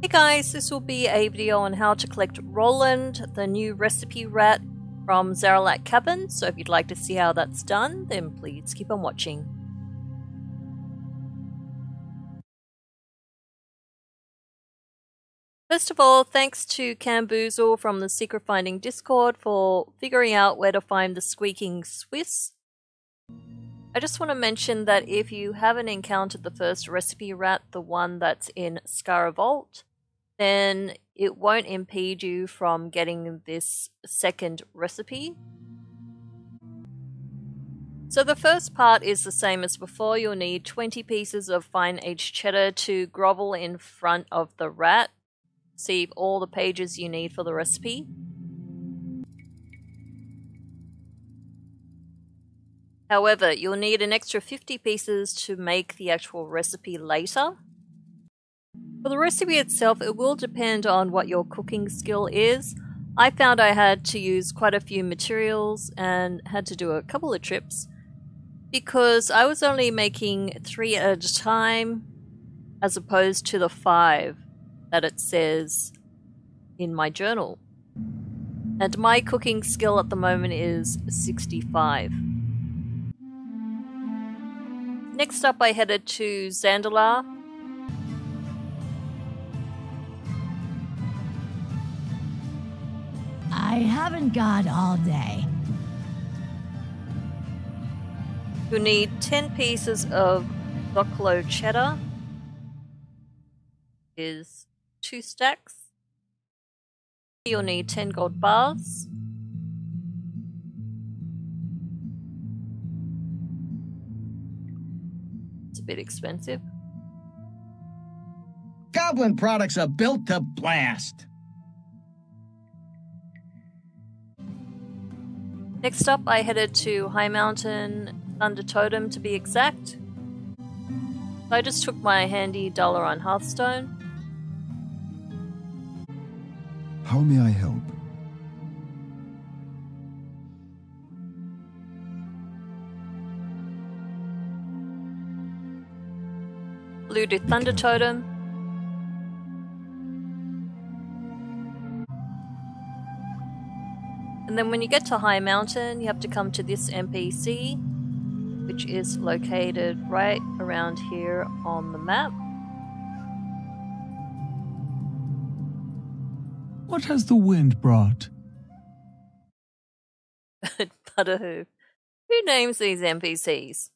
Hey guys, this will be a video on how to collect Roland, the new recipe rat from Zaralek Cavern, so if you'd like to see how that's done, then please keep on watching. First of all, thanks to Camboozle from the Secret Finding Discord for figuring out where to find the Squeaking Swiss. I just want to mention that if you haven't encountered the first recipe rat, the one that's in Zskera Vault, then it won't impede you from getting this second recipe. So the first part is the same as before. You'll need 20 pieces of fine aged cheddar to grovel in front of the rat See all the pages you need for the recipe. However, you'll need an extra 50 pieces to make the actual recipe later. For the recipe itself, it will depend on what your cooking skill is. I found I had to use quite a few materials and had to do a couple of trips because I was only making three at a time as opposed to the five that it says in my journal. And my cooking skill at the moment is 65. Next up I headed to Zandalar. I haven't got all day. You need 10 pieces of Doclo cheddar. Is two stacks. You'll need 10 gold bars. Bit expensive. Goblin products are built to blast. Next up, I headed to High Mountain, Thunder Totem to be exact. I just took my handy Dalaran Hearthstone. How may I help? To Thunder Totem. And then when you get to High Mountain, you have to come to this NPC, which is located right around here on the map. What has the wind brought? but who? Who names these NPCs?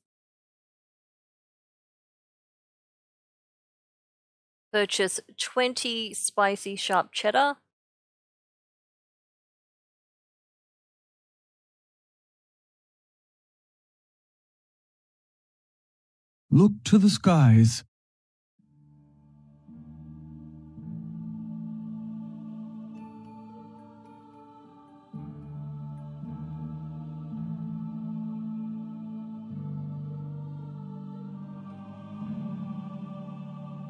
Purchase 20 spicy sharp cheddar. Look to the skies.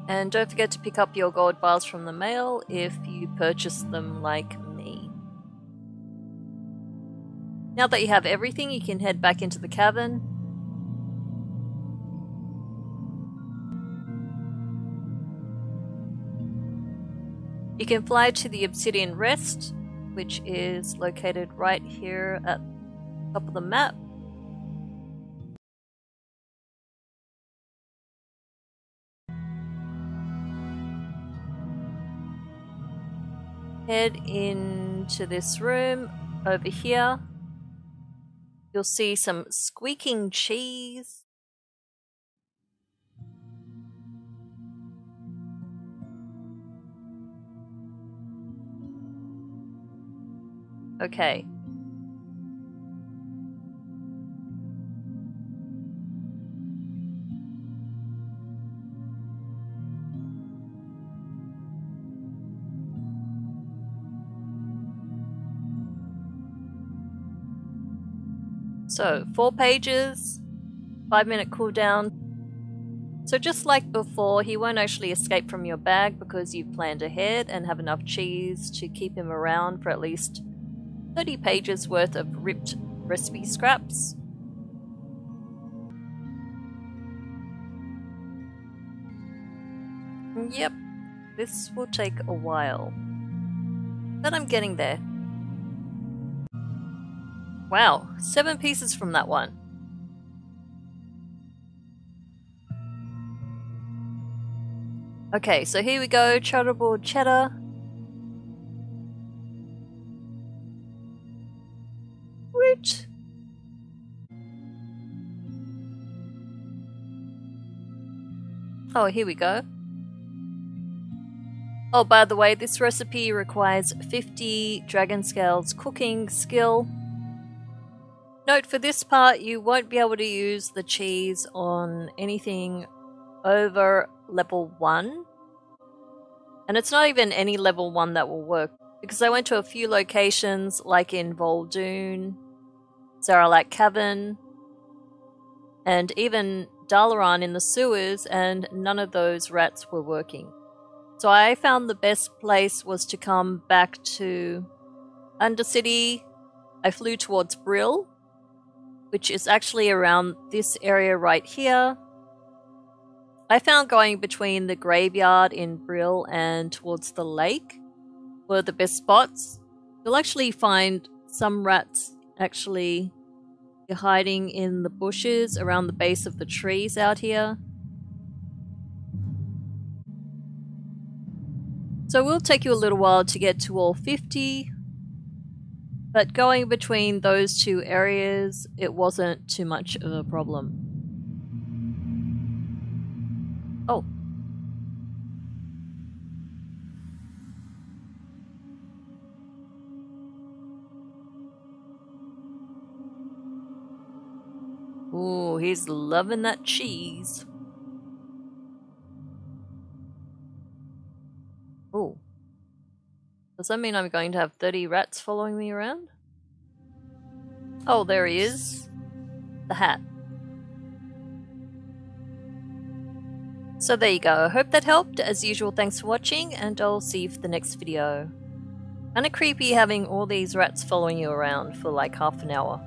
And don't forget to pick up your gold bars from the mail if you purchase them like me. Now that you have everything, you can head back into the cavern. You can fly to the Obsidian Rest, which is located right here at the top of the map. Head into this room over here. You'll see some squeaking cheese. Okay. So, four pages, five minute cooldown. So, just like before, he won't actually escape from your bag because you've planned ahead and have enough cheese to keep him around for at least 30 pages worth of ripped recipe scraps. Yep. This will take a while. But I'm getting there. Wow, seven pieces from that one. Okay, so here we go, charitable cheddar. Woot! Oh, here we go. Oh, by the way, this recipe requires 50 Dragon Isles cooking skill. Note for this part, you won't be able to use the cheese on anything over level 1. And it's not even any level 1 that will work, because I went to a few locations, like in Vol'dun, Zaralek Cavern, and even Dalaran in the sewers, and none of those rats were working. So I found the best place was to come back to Undercity. I flew towards Brill, which is actually around this area right here. I found going between the graveyard in Brill and towards the lake were the best spots. You'll actually find some rats actually hiding in the bushes around the base of the trees out here. So it will take you a little while to get to all 50, but going between those two areas, it wasn't too much of a problem. Oh. Ooh, he's loving that cheese. Ooh. Does that mean I'm going to have 30 rats following me around? Oh, there he is. The hat. So there you go. I hope that helped. As usual, thanks for watching, and I'll see you for the next video. Kinda creepy having all these rats following you around for like half an hour.